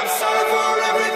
I'm sorry for everything.